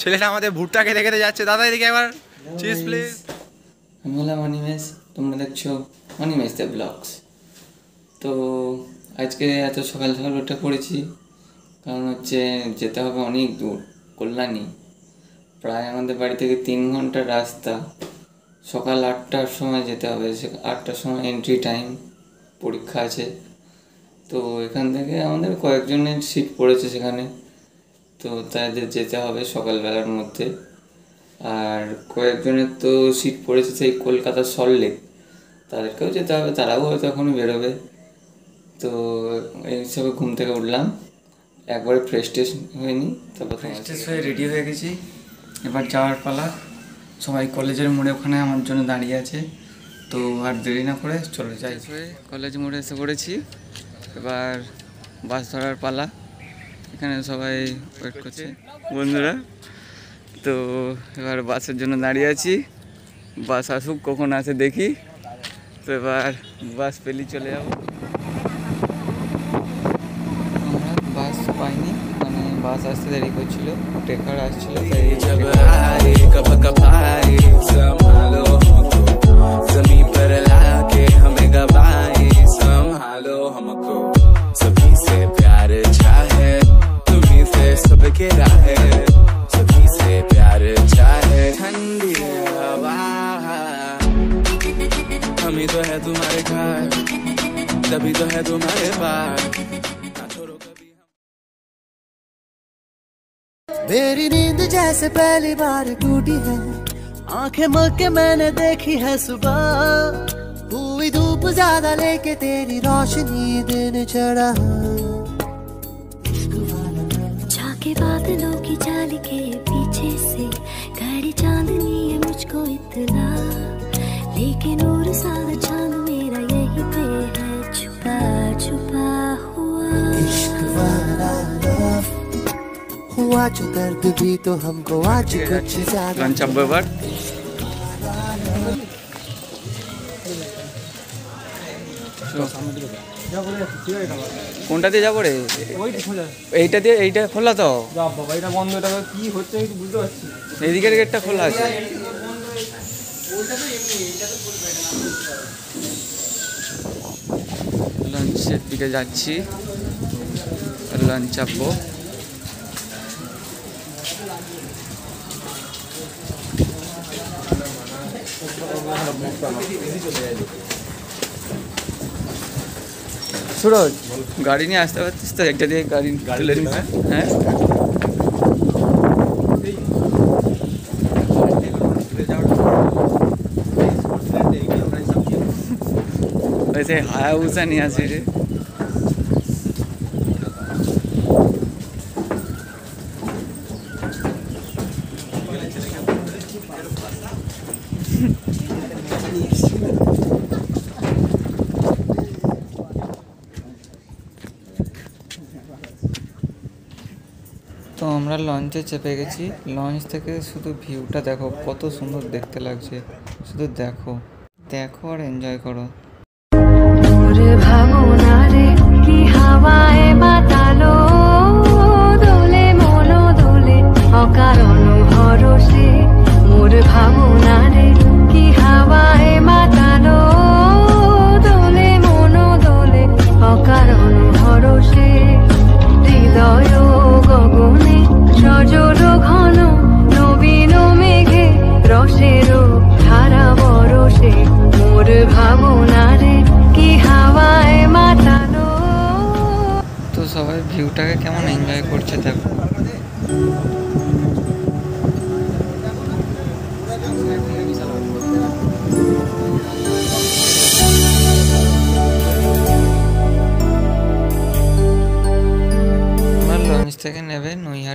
ছেলেটা আমাদের ভুট্টা খেতে খেতে যাচ্ছে। দাদা এদিকে একবার চিজ প্লিজ আমি হলাম অনিমেষ তোমরা দেখছ অনিমেষ দ্য ব্লগস। তো আজকে এত সকাল সকাল উঠে পড়েছি কারণ হচ্ছে যেতে হবে অনেক দূর কল্যাণী। প্রায় আমাদের বাড়ি থেকে তিন ঘণ্টার রাস্তা। সকাল আটটার সময় যেতে হবে সে আটটার সময় এন্ট্রি টাইম পরীক্ষা আছে। তো এখান থেকে আমাদের কয়েকজনের সিট পড়েছে সেখানে। তো তাদের যেতে হবে সকালবেলার মধ্যে। আর কয়েকজনের তো সিট পড়েছে সেই কলকাতার সল্টলেক তাদেরকেও যেতে হবে তারাও হয়তো এখনও বেরোবে। তো এই হিসাবে ঘুম থেকে উঠলাম। একবারে ফ্রেশ ট্রেশ হয়নি তারপর ফ্রেশ ট্রেশ হয়ে রেডি হয়ে গেছি। এবার যাওয়ার পালা। সবাই কলেজের মোড়ে ওখানে আমার জন্য দাঁড়িয়ে আছে। তো আর দেরি না করে চলে যাই। কলেজ মোড়ে এসে পড়েছি। এবার বাস ধরার পালা। এখানে সবাই ওয়েট করছে বন্ধুরা তো এবার বাসের জন্য দাঁড়িয়ে আছি বাস আসুক কখন আসে দেখি তো এবার বাস পেলি চলে যাবো আমরা বাস পাইনি মানে বাস আসতে দেরি করছিল ট্রেকার আসছিল তাই जब आए कब कब आए संभालो हमको जमीन पर लाके हमें गवाए संभालो हमको सभी से प्यार मेरी नींद जैसे पहली बार टूटी है। आँखें मल के मैंने देखी है सुबह। हुई धूप ज़्यादा लेके तेरी रोशनी दिन चढ़ा। झाके बादलों की जाली के पीछे से घड़ी चांदनी है मुझको इतना लेकिन नूर सारा चाँद मेरा यहीं पे है, छुपा छुपा हुआ जो दर्द भी तो हमको आज कुछ ज्यादा লঞ্চ চাপবো এবার কোনটা দিয়ে যাবো রে এইটা দিয়ে এইটা খোলা তো বাবা এটা বন্ধ এটা কি হচ্ছে আমি বুঝতে পারছি এদিকের গেটটা খোলা আছে লঞ্চের দিকে যাচ্ছি লঞ্চ চাপবো সুরজ গাড়ি নিয়ে আসতে পারছিস তো একটা দিয়ে গাড়ি তুলে নিস হ্যাঁ वैसे हायाबुसा नहीं आसी रे আমরা লঞ্চে চেপে গেছি। লঞ্চ থেকে শুধু ভিউটা দেখো, কত সুন্দর দেখতে লাগছে। শুধু দেখো দেখো আর এনজয় করো। ভরসে। মোর ভাবনারে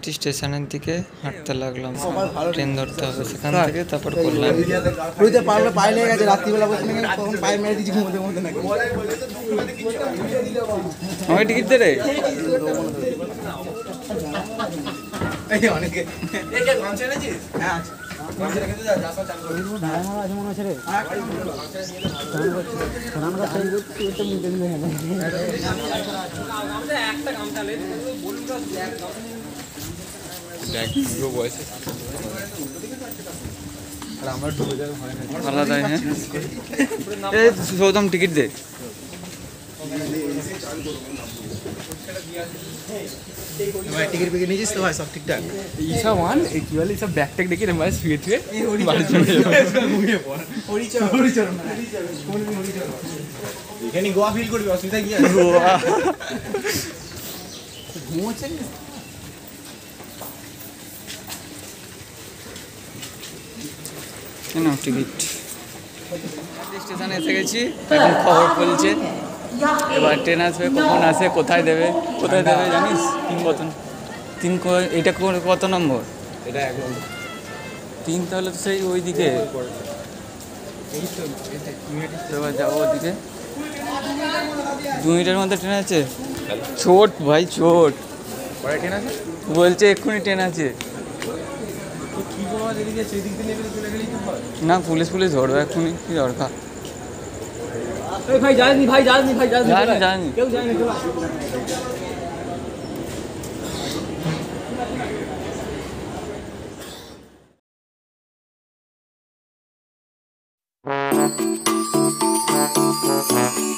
নৈহাটি স্টেশনের দিকে হাঁটতে লাগলাম। ট্রেন ধরতে হবে সেখান থেকে তারপর করলাম। বুঝতে পারল পায়ে লেগে গেছে রাত্রিবেলা বসে নাকি তখন পায়ে মেরে দিচ্ছি ঘুমোতে ঘুমোতে নাকি। আমাকে টিকিট দে রে। এই অনেকে। হ্যাঁ আছে। দেখ পুরো বয়সে আলাদা হ্যাঁ এই সৌতম টিকিট দে ভাই টিকিট ফিকিট নিয়েছিস তো ভাই সব ঠিকঠাক ঈশা ওয়ান এই কি বলে এইসব ব্যাগ ট্যাগ দেখে না ভাই শুয়ে শুয়ে বাড়ি চলে যাবে এখানে গোয়া ফিল করবি অসুবিধা কি আছে কেন টিকিট? স্টেশনে এসে গেছি এখন খবর চলছে এবার ট্রেন আসবে কখন আসে কোথায় দেবে? কোথায় দেবে জানিস? তিন কত তিন ক- এটা কত নম্বর? এটা একদম তিন তাহলে তো সেই ওইদিকে। এবার যাব ওদিকে। দু মিনিটের মধ্যে ট্রেন আছে? ছোট ভাই আছে? বলছে এক্ষুনি ট্রেন আছে। না পুলিশ পুলিশ ধরবে এক্ষুনি কি দরকার ভাই যায়নি ভাই যায়নি ভাই যায়নি জানি জানি কেউ যায়নি কেউ তো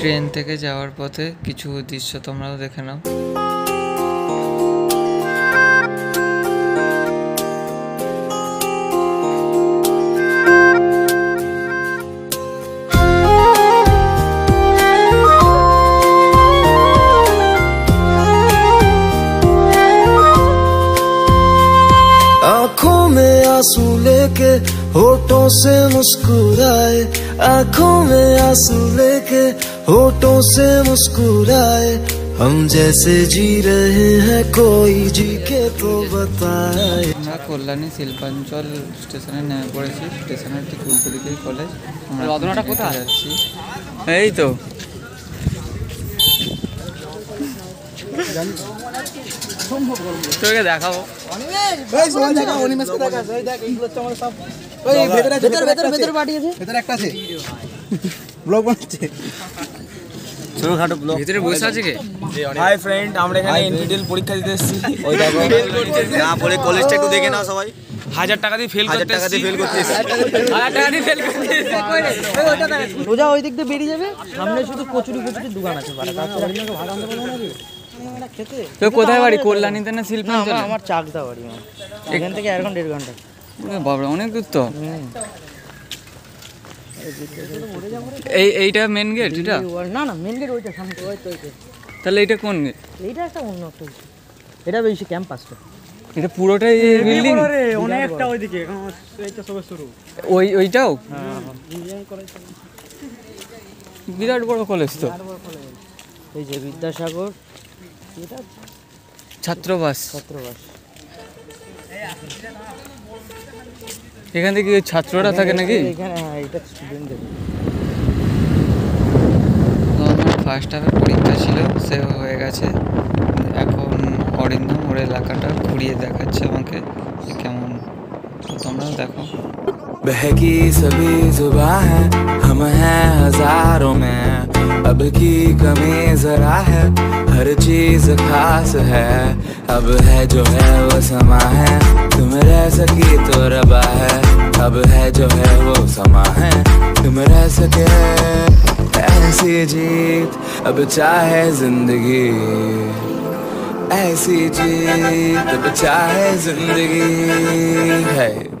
ট্রেন থেকে যাওয়ার পথে কিছু দৃশ্য তোমরাও দেখে নাও आंखों में आंसू लेके होठों से मुस्कुराए आंखों में आंसू लेके होठों से मुस्कुराए हम जैसे जी रहे हैं कोई जी के तो बताए আমরা কল্যাণী শিল্পাঞ্চল স্টেশনে নেমে পড়েছি স্টেশনের ঠিক উল্টো দিকেই কলেজ আমরা রদনাটা এখন কোথায়? যাচ্ছি এই তো তোকে দেখাবো ওই সোহান দেখা অনিমেষকে দেখা ওই দেখ এইগুলো হচ্ছে আমার সব ওই ভেতরে আছে ভেতরে ভেতরে ভেতরে পাঠিয়েছে ভেতরে একটা আছে ব্লগ বানাচ্ছে ভিতরে বসে আছে কে? হাই ফ্রেন্ড আমরা এখানে এনপিটিএল পরীক্ষা দিতে এসেছি। ওই দেখো না পরে কলেজটা একটু দেখে নাও সবাই। হাজার টাকা দিয়ে ফেল হাজার করতে টাকা দিয়ে ফেল করতে এসেছি। হাজার টাকা দিয়ে ফেল করতে সোজা ওই দিক দিয়ে বেরিয়ে যাবে? সামনে শুধু কচুরি কচুরি দোকান আছে ভাড়া তো কোথায় বাড়ি? কল্যাণীতে না শিল্পাঞ্চল আমার- চাকদা বাড়ি এখান থেকে এখন দেড় ঘণ্টা। বাবা অনেক দূর তো। এই এইটা মেন গেট এটা? না না মেন গেট ওইটা সামনে। ওই তো ওইটা। তাহলে এটা কোন গেট এইটা একটা অন্য একটা এটা বেশি ক্যাম্পাসটা এটা পুরোটাই বিল্ডিং অনেকটা ওইদিকে এইটা সবে শুরু। ওই ওইটাও? বিরাট বড় কলেজ তো। এই যে বিদ্যাসাগর এটা ছাত্রবাস। ছাত্রবাস। এখান থেকে কি ছাত্ররা থাকে নাকি এখানে হ্যাঁ এটা স্টুডেন্টদের তো আমার ফার্স্ট হাফে পরীক্ষা ছিল সে হয়ে গেছে এখন অরিন্দম ওর এলাকাটা ঘুরিয়ে দেখাচ্ছে আমাকে যে কেমন তো তোমরাও দেখো बहकी सभी जुबा है हम हैं हजारों में अब की कमी जरा है हर चीज खास है अब है जो है वो समा है। तुम रह सके तो रबा है। अब है जो है वो समा है। तुम रह सके। ऐसी जीत अब चाहे ज़िंदगी। ऐसी जीत अब चाहे ज़िंदगी। है।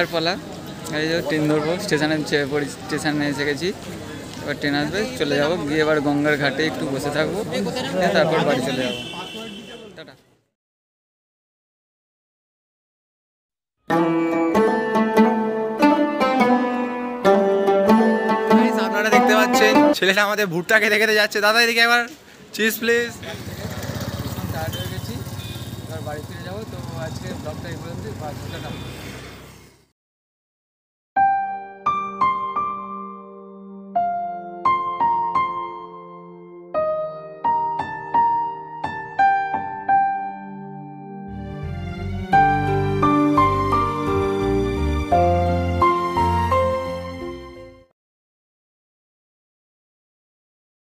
যাওয়ার পালা এই যে ট্রেন ধরবো। স্টেশনে স্টেশনে এসে গেছি। এবার ট্রেন আসবে চলে যাব। গিয়ে এবার গঙ্গার ঘাটে একটু বসে থাকব। তারপর বাড়ি চলে যাব। টাটা। আপনারা দেখতে পাচ্ছেন ছেলেটা আমাদের ভুট্টাকে খেতে যাচ্ছে। দাদা এদিকে একবার। চিজ প্লিজ টায়ার্ড হয়ে গেছি। এবার বাড়ি ফিরে যাব। তো আজকে ব্লগটা এই পর্যন্ত